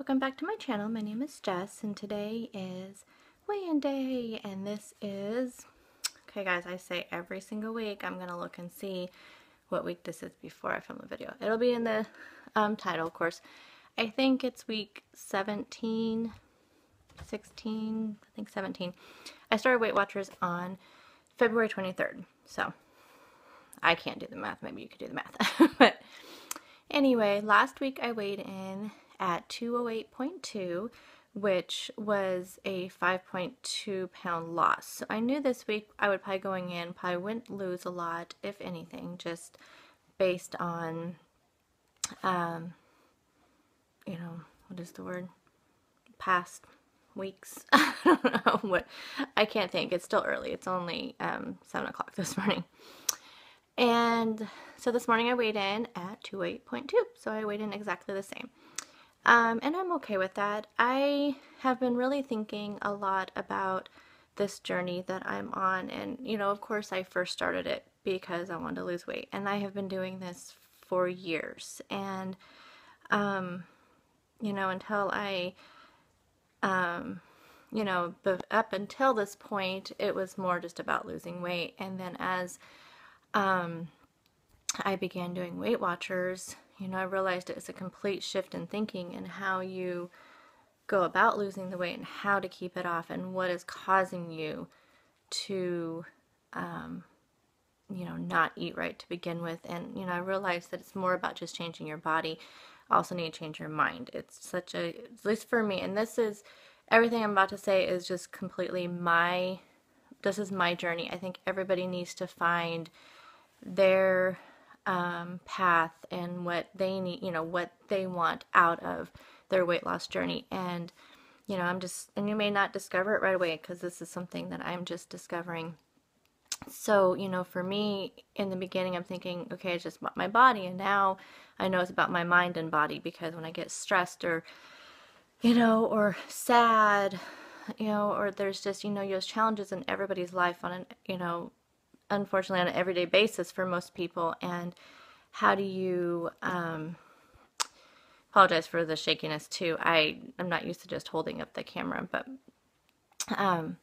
Welcome back to my channel. My name is Jess and today is weigh-in day and this is, okay guys, I say every single week I'm going to look and see what week this is before I film the video. It'll be in the um, title, of course. I think it's week 17, 16, I think 17. I started Weight Watchers on February 23rd, so I can't do the math. Maybe you could do the math. but anyway, last week I weighed in at 208.2, which was a 5.2 pound loss. So I knew this week I would probably going in, probably wouldn't lose a lot, if anything, just based on, um, you know, what is the word? Past weeks. I don't know what, I can't think. It's still early. It's only um, 7 o'clock this morning. And so this morning I weighed in at 28.2. So I weighed in exactly the same. Um, and I'm okay with that. I have been really thinking a lot about this journey that I'm on. And, you know, of course, I first started it because I wanted to lose weight. And I have been doing this for years. And, um, you know, until I, um, you know, up until this point, it was more just about losing weight. And then as um, I began doing Weight Watchers, you know, I realized it was a complete shift in thinking and how you go about losing the weight and how to keep it off and what is causing you to, um, you know, not eat right to begin with. And, you know, I realized that it's more about just changing your body. Also need to change your mind. It's such a, at least for me, and this is, everything I'm about to say is just completely my, this is my journey. I think everybody needs to find their um, path and what they need, you know, what they want out of their weight loss journey. And, you know, I'm just, and you may not discover it right away because this is something that I'm just discovering. So, you know, for me, in the beginning, I'm thinking, okay, it's just about my body. And now I know it's about my mind and body because when I get stressed or, you know, or sad, you know, or there's just, you know, those challenges in everybody's life on an, you know, unfortunately on an everyday basis for most people and how do you um, apologize for the shakiness too? I i'm not used to just holding up the camera but um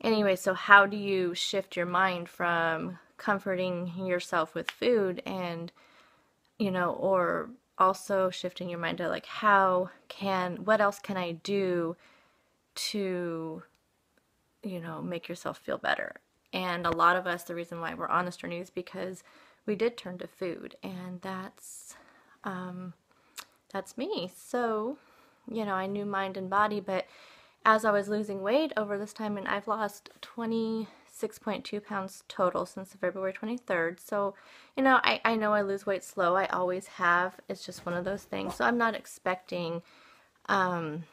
anyway so how do you shift your mind from comforting yourself with food and you know or also shifting your mind to like how can what else can i do to you know make yourself feel better and a lot of us, the reason why we're on this journey is because we did turn to food, and that's um, that's me. So, you know, I knew mind and body, but as I was losing weight over this time, and I've lost 26.2 pounds total since February 23rd. So, you know, I, I know I lose weight slow. I always have. It's just one of those things. So I'm not expecting, um,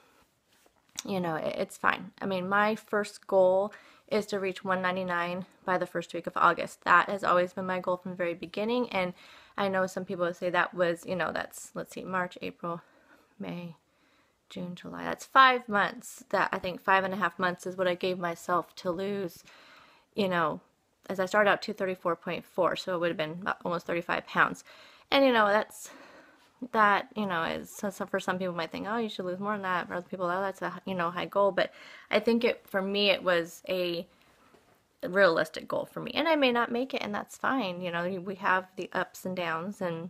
you know, it, it's fine. I mean, my first goal is to reach 199 by the first week of August. That has always been my goal from the very beginning. And I know some people say that was, you know, that's, let's see, March, April, May, June, July. That's five months. That I think five and a half months is what I gave myself to lose, you know, as I started out 234.4. So it would have been almost 35 pounds. And, you know, that's, that you know is so, so for some people might think oh you should lose more than that. For other people oh that's a you know high goal. But i think it for me it was a realistic goal for me. And i may not make it and that's fine. You know we have the ups and downs. And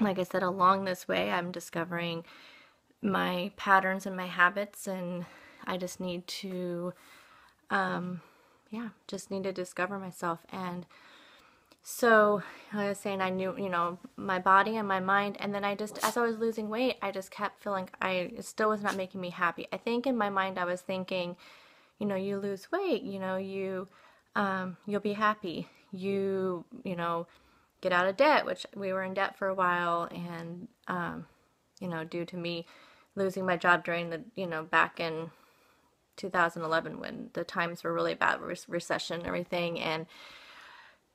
like i said along this way i'm discovering my patterns and my habits. And i just need to um yeah just need to discover myself. And so like I was saying, I knew, you know, my body and my mind. And then I just, as I was losing weight, I just kept feeling I still was not making me happy. I think in my mind, I was thinking, you know, you lose weight, you know, you, um, you'll be happy. You, you know, get out of debt, which we were in debt for a while. And, um, you know, due to me losing my job during the, you know, back in 2011 when the times were really bad, recession and everything. And,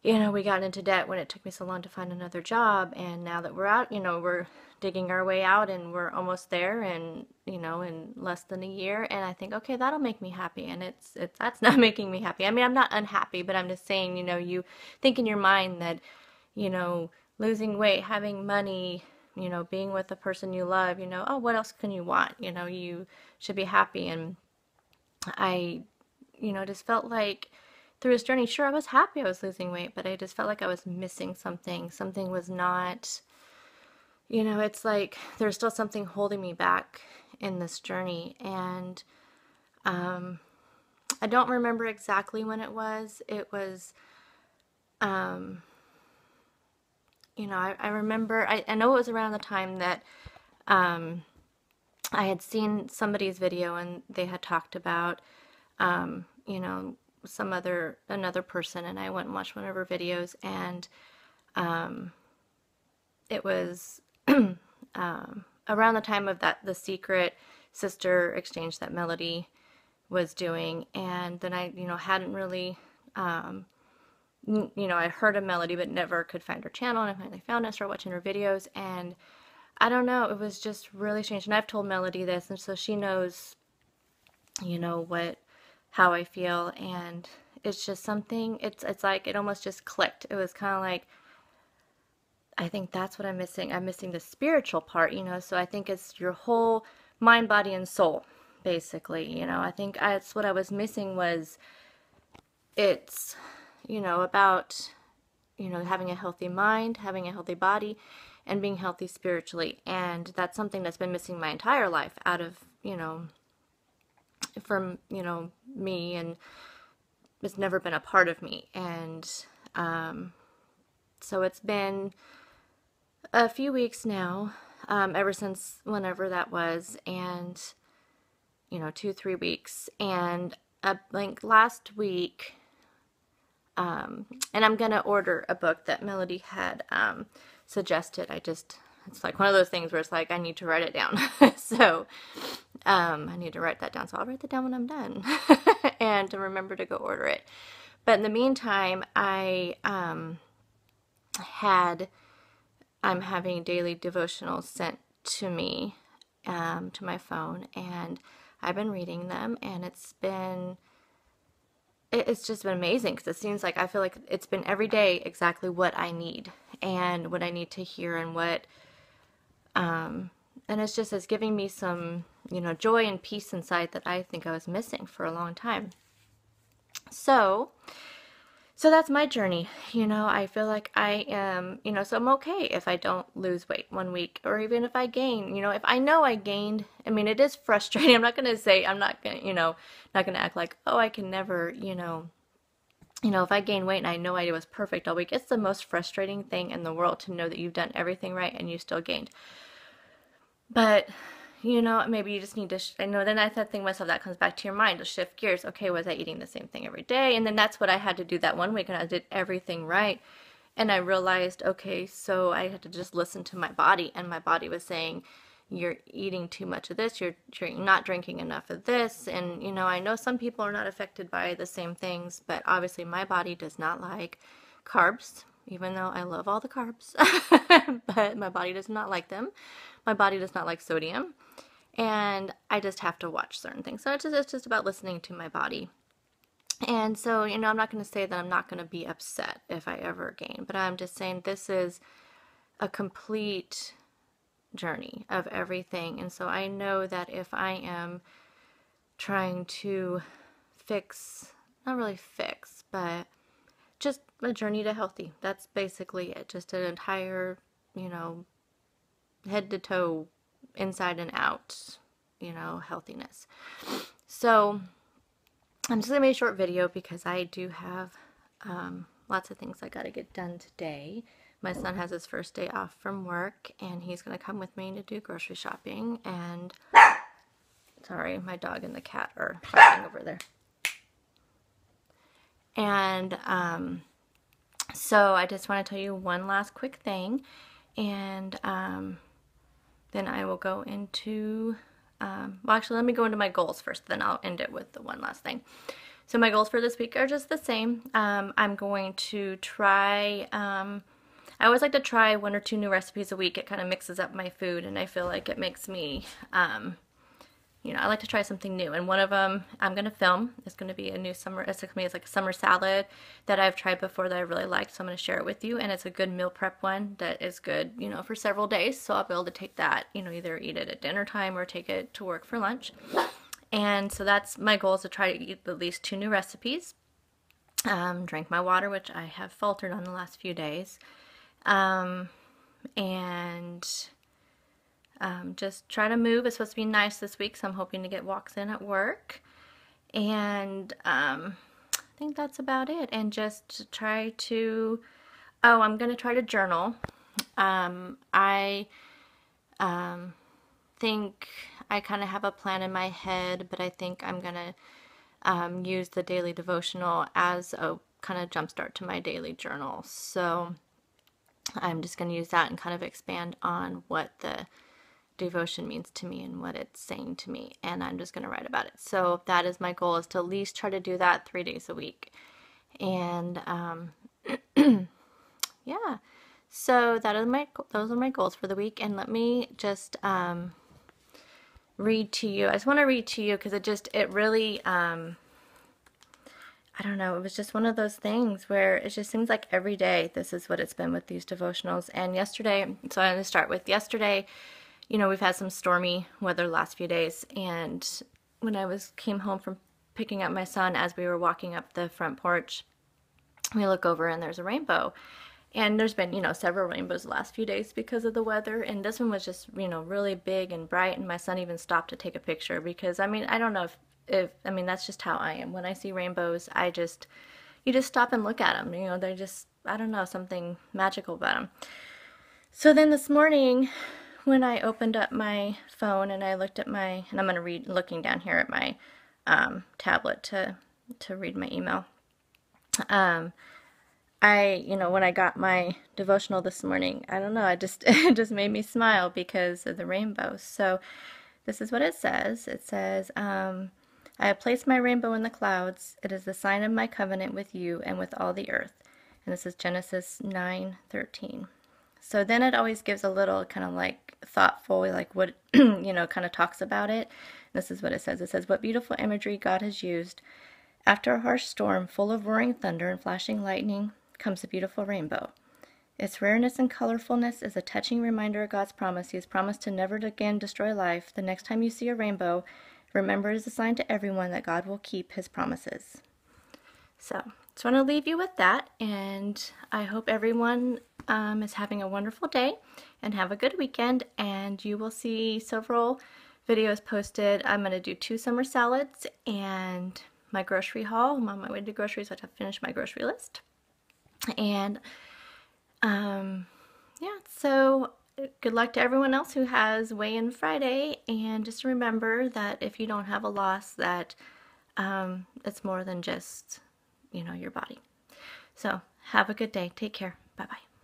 you know, we got into debt when it took me so long to find another job. And now that we're out, you know, we're digging our way out and we're almost there and, you know, in less than a year. And I think, okay, that'll make me happy. And it's, it's, that's not making me happy. I mean, I'm not unhappy, but I'm just saying, you know, you think in your mind that, you know, losing weight, having money, you know, being with the person you love, you know, oh, what else can you want? You know, you should be happy. And I, you know, just felt like through this journey, sure, I was happy I was losing weight, but I just felt like I was missing something. Something was not, you know, it's like there's still something holding me back in this journey. And um, I don't remember exactly when it was. It was, um, you know, I, I remember, I, I know it was around the time that um, I had seen somebody's video and they had talked about, um, you know, some other, another person, and I went and watched one of her videos, and um, it was um, around the time of that, the secret sister exchange that Melody was doing, and then I, you know, hadn't really, um, you know, I heard a Melody but never could find her channel, and I finally found it, started watching her videos, and I don't know, it was just really strange. And I've told Melody this, and so she knows, you know, what, how I feel, and it's just something, it's, it's like, it almost just clicked. It was kind of like, I think that's what I'm missing. I'm missing the spiritual part, you know, so I think it's your whole mind, body, and soul, basically, you know. I think that's what I was missing was it's, you know, about, you know, having a healthy mind, having a healthy body, and being healthy spiritually. And that's something that's been missing my entire life out of, you know, from, you know, me and it's never been a part of me. And um, so it's been a few weeks now, um, ever since whenever that was, and, you know, two, three weeks. And uh, like last week, um, and I'm to order a book that Melody had um, suggested. I just, it's like one of those things where it's like, I need to write it down. so um, I need to write that down. So I'll write that down when I'm done and to remember to go order it. But in the meantime, I um, had, I'm having daily devotionals sent to me, um, to my phone, and I've been reading them, and it's been it's just been amazing because it seems like I feel like it's been every day exactly what I need and what I need to hear and what um and it's just it's giving me some you know joy and peace inside that I think I was missing for a long time. So so that's my journey. You know, I feel like I am, you know, so I'm okay if I don't lose weight one week or even if I gain, you know, if I know I gained, I mean, it is frustrating. I'm not going to say, I'm not going to, you know, not going to act like, oh, I can never, you know, you know, if I gain weight and I know I was perfect all week, it's the most frustrating thing in the world to know that you've done everything right and you still gained. But you know, maybe you just need to, I know then I thought think myself, that comes back to your mind to shift gears. Okay, was I eating the same thing every day? And then that's what I had to do that one week and I did everything right. And I realized, okay, so I had to just listen to my body and my body was saying, you're eating too much of this, you're, you're not drinking enough of this. And, you know, I know some people are not affected by the same things, but obviously my body does not like carbs, even though I love all the carbs, but my body does not like them. My body does not like sodium and I just have to watch certain things. So it's just, it's just about listening to my body. And so, you know, I'm not going to say that I'm not going to be upset if I ever gain, but I'm just saying this is a complete journey of everything. And so I know that if I am trying to fix, not really fix, but just a journey to healthy, that's basically it. Just an entire, you know, head to toe inside and out, you know, healthiness. So I'm just going to make a short video because I do have um, lots of things I got to get done today. My son has his first day off from work and he's going to come with me to do grocery shopping and sorry, my dog and the cat are fighting over there. And um, so I just want to tell you one last quick thing and um, then I will go into, um, well actually let me go into my goals first, then I'll end it with the one last thing. So my goals for this week are just the same. Um, I'm going to try, um, I always like to try one or two new recipes a week. It kind of mixes up my food and I feel like it makes me, um, you know, I like to try something new. And one of them I'm going to film. It's going to be a new summer, it's going to be like a summer salad that I've tried before that I really liked. So I'm going to share it with you. And it's a good meal prep one that is good, you know, for several days. So I'll be able to take that, you know, either eat it at dinner time or take it to work for lunch. And so that's my goal is to try to eat at least two new recipes. Um, drink my water, which I have faltered on the last few days. Um, and um, just try to move. It's supposed to be nice this week, so I'm hoping to get walks in at work. And um, I think that's about it. And just try to, oh, I'm going to try to journal. Um, I um, think I kind of have a plan in my head, but I think I'm going to um, use the daily devotional as a kind of jumpstart to my daily journal. So I'm just going to use that and kind of expand on what the devotion means to me and what it's saying to me and i'm just going to write about it. So that is my goal is to at least try to do that three days a week. And um, yeah. So that is my those are my goals for the week. And let me just um, read to you. I just want to read to you because it just it really um, I don't know, it was just one of those things where it just seems like every day this is what it's been with these devotionals. And yesterday, so I'm going to start with yesterday, you know, we've had some stormy weather the last few days. And when I was came home from picking up my son as we were walking up the front porch, we look over and there's a rainbow. And there's been, you know, several rainbows the last few days because of the weather. And this one was just, you know, really big and bright. And my son even stopped to take a picture because, I mean, I don't know if, if I mean, that's just how I am. When I see rainbows, I just, you just stop and look at them. You know, they're just, I don't know, something magical about them. So then this morning, when I opened up my phone and I looked at my, and I'm going to read, looking down here at my um, tablet to, to read my email. Um, I, you know, when I got my devotional this morning, I don't know, I just, it just made me smile because of the rainbow. So this is what it says. It says, um, I have placed my rainbow in the clouds. It is the sign of my covenant with you and with all the earth. And this is Genesis 9, 13. So then it always gives a little kind of like thoughtful, like what, you know, kind of talks about it. This is what it says. It says, What beautiful imagery God has used. After a harsh storm full of roaring thunder and flashing lightning comes a beautiful rainbow. Its rareness and colorfulness is a touching reminder of God's promise. He has promised to never again destroy life. The next time you see a rainbow, remember it is a sign to everyone that God will keep his promises. So, I just want to leave you with that, and I hope everyone um, is having a wonderful day and have a good weekend. And you will see several videos posted. I'm going to do two summer salads and my grocery haul. I'm on my way to groceries. I have to finish my grocery list. And um, yeah, so good luck to everyone else who has weigh-in Friday. And just remember that if you don't have a loss, that um, it's more than just, you know, your body. So have a good day. Take care. Bye-bye.